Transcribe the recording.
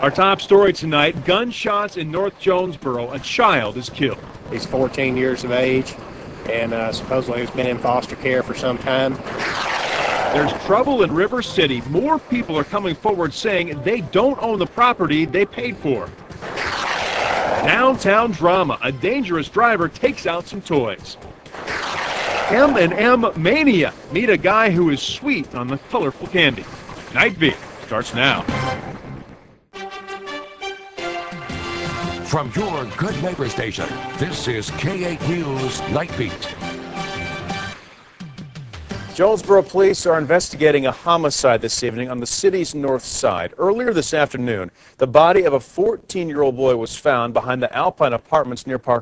Our top story tonight gunshots in North Jonesboro. A child is killed. He's 14 years of age and uh, supposedly has been in foster care for some time. There's trouble in River City. More people are coming forward saying they don't own the property they paid for. Downtown drama. A dangerous driver takes out some toys. M&M mania. Meet a guy who is sweet on the colorful candy. Night V starts now. From your good neighbor station, this is K8 News Night Beat. Jonesboro police are investigating a homicide this evening on the city's north side. Earlier this afternoon, the body of a 14 year old boy was found behind the Alpine Apartments near Park.